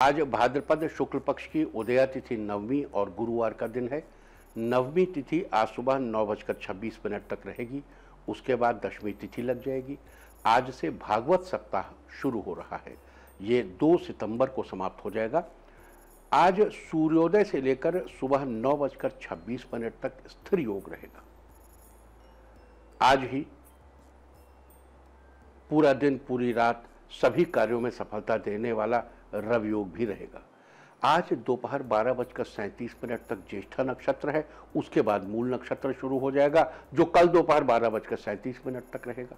आज भाद्रपद शुक्ल पक्ष की उदया तिथि नवमी और गुरुवार का दिन है। नवमी तिथि आज सुबह नौ बजकर छब्बीस मिनट तक रहेगी। उसके बाद दशमी तिथि लग जाएगी। आज से भागवत सप्ताह शुरू हो रहा है। ये दो सितंबर को समाप्त हो जाएगा। आज सूर्योदय से लेकर सुबह नौ बजकर छब्बीस मिनट तक स्थिर योग रहेगा। आज ही पूरा दिन, पूरी रात सभी कार्यों में सफलता देने वाला रव योग भी रहेगा। आज दोपहर बारह बजकर सैंतीस मिनट तक ज्येष्ठा नक्षत्र है, उसके बाद मूल नक्षत्र शुरू हो जाएगा, जो कल दोपहर बारह बजकर सैंतीस मिनट तक रहेगा।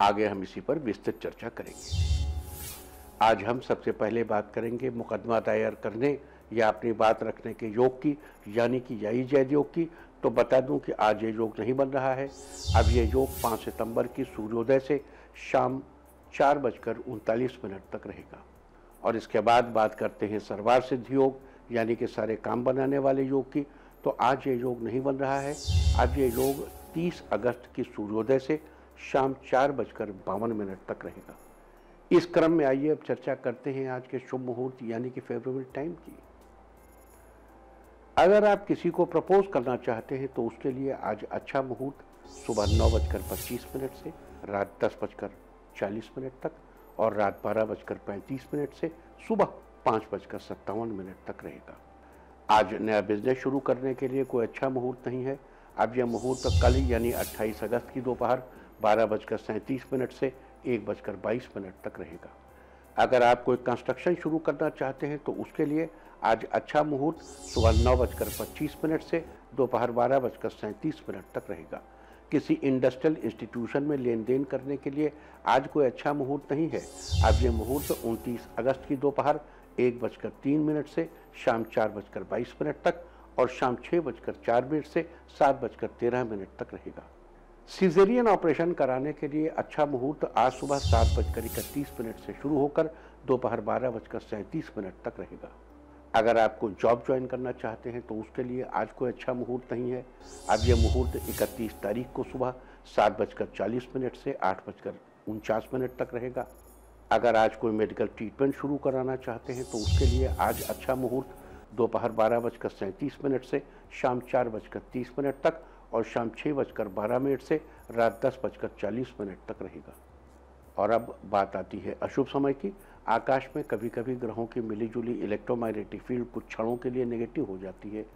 आगे हम इसी पर विस्तृत चर्चा करेंगे। आज हम सबसे पहले बात करेंगे मुकदमा दायर करने या अपनी बात रखने के योग की, यानी कि यही जैद योग की। तो बता दूँ कि आज ये योग नहीं बन रहा है। अब ये योग पाँच सितंबर की सूर्योदय से शाम चार बजकर उनतालीस मिनट तक रहेगा। और इसके बाद बात करते हैं सर्वार सिद्धि योग, यानी कि सारे काम बनाने वाले योग की। तो आज ये योग नहीं बन रहा है। आज ये योग 30 अगस्त की सूर्योदय से शाम चार बजकर बावन मिनट तक रहेगा। इस क्रम में आइए, अब चर्चा करते हैं आज के शुभ मुहूर्त, यानी कि फेवरेबल टाइम की। अगर आप किसी को प्रपोज करना चाहते हैं तो उसके लिए आज अच्छा मुहूर्त सुबह नौ बजकर पच्चीस मिनट से रात दस बजकर चालीस मिनट तक और रात बारह बजकर पैंतीस मिनट से सुबह पाँच बजकर सत्तावन मिनट तक रहेगा। आज नया बिज़नेस शुरू करने के लिए कोई अच्छा मुहूर्त नहीं है। अब यह मुहूर्त कल यानी 28 अगस्त की दोपहर बारह बजकर सैंतीस मिनट से एक बजकर बाईस मिनट तक रहेगा। अगर आप कोई कंस्ट्रक्शन शुरू करना चाहते हैं तो उसके लिए आज अच्छा मुहूर्त सुबह नौ बजकर पच्चीस मिनट से दोपहर बारह बजकर सैंतीस मिनट तक रहेगा। किसी इंडस्ट्रियल इंस्टीट्यूशन में लेन देन करने के लिए आज कोई अच्छा मुहूर्त नहीं है। अब ये मुहूर्त 29 अगस्त की दोपहर एक बजकर तीन मिनट से शाम चार बजकर बाईस मिनट तक और शाम छः बजकर चार मिनट से सात बजकर तेरह मिनट तक रहेगा। सीजेरियन ऑपरेशन कराने के लिए अच्छा मुहूर्त आज सुबह सात बजकर इकतीस मिनट से शुरू होकर दोपहर बारह बजकर सैंतीस मिनट तक रहेगा। अगर आपको जॉब ज्वाइन करना चाहते हैं तो उसके लिए आज कोई अच्छा मुहूर्त नहीं है। अब यह मुहूर्त इकतीस तारीख को सुबह सात बजकर चालीस मिनट से आठ बजकर उनचास मिनट तक रहेगा। अगर आज कोई मेडिकल ट्रीटमेंट शुरू कराना चाहते हैं तो उसके लिए आज अच्छा मुहूर्त दोपहर बारह बजकर सैंतीस मिनट से शाम चार बजकर तीस मिनट तक और शाम छः बजकर बारह मिनट से रात दस बजकर चालीस मिनट तक रहेगा। और अब बात आती है अशुभ समय की। आकाश में कभी कभी ग्रहों की मिलीजुली इलेक्ट्रोमैग्नेटिक फ़ील्ड कुछ क्षणों के लिए नेगेटिव हो जाती है।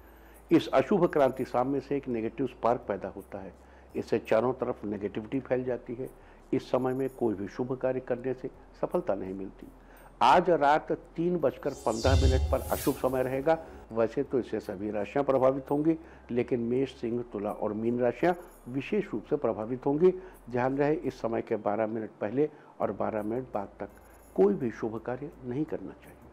इस अशुभ क्रांति सामने से एक नेगेटिव स्पार्क पैदा होता है। इससे चारों तरफ़ नेगेटिविटी फैल जाती है। इस समय में कोई भी शुभ कार्य करने से सफलता नहीं मिलती। आज रात तीन बजकर पंद्रह मिनट पर अशुभ समय रहेगा। वैसे तो इससे सभी राशियाँ प्रभावित होंगी, लेकिन मेष, सिंह, तुला और मीन राशियाँ विशेष रूप से प्रभावित होंगी। ध्यान रहे, इस समय के 12 मिनट पहले और 12 मिनट बाद तक कोई भी शुभ कार्य नहीं करना चाहिए।